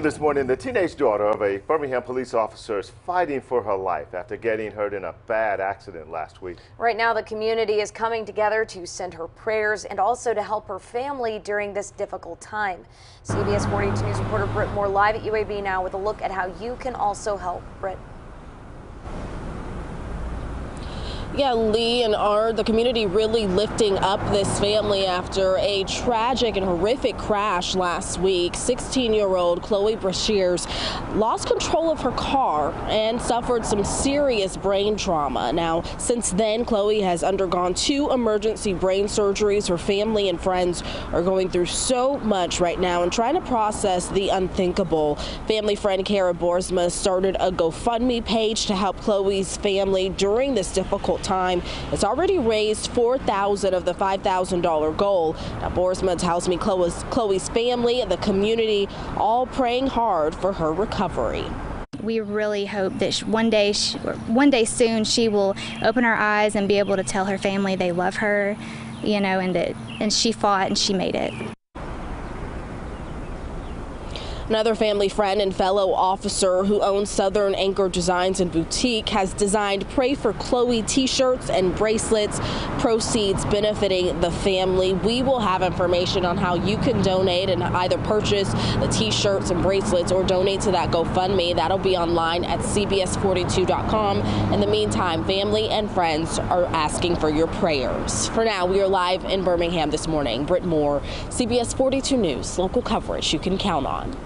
This morning, the teenage daughter of a Birmingham police officer is fighting for her life after getting hurt in a bad accident last week. Right now, the community is coming together to send her prayers and also to help her family during this difficult time. CBS 42 News reporter Britt Moore live at UAB now with a look at how you can also help. Britt. Yeah, Lee and Art, the community really lifting up this family after a tragic and horrific crash last week. 16-year-old Chloe Brashears lost control of her car and suffered some serious brain trauma. Now, since then, Chloe has undergone two emergency brain surgeries. Her family and friends are going through so much right now and trying to process the unthinkable. Family friend Kara Boersma started a GoFundMe page to help Chloe's family during this difficult time. It's already raised 4000 of the $5,000 goal. Now, Boersma tells me Chloe's, Chloe's family and the community all praying hard for her recovery we really hope that one day, one day soon, she will open her eyes and be able to tell her family they love her, you know, and that and she fought and she made it. Another family friend and fellow officer who owns Southern Anchor Designs and Boutique has designed Pray for Chloe t-shirts and bracelets, proceeds benefiting the family. We will have information on how you can donate and either purchase the t-shirts and bracelets or donate to that GoFundMe. That'll be online at cbs42.com. In the meantime, family and friends are asking for your prayers. For now, we are live in Birmingham this morning. Britt Moore, CBS 42 News, local coverage you can count on.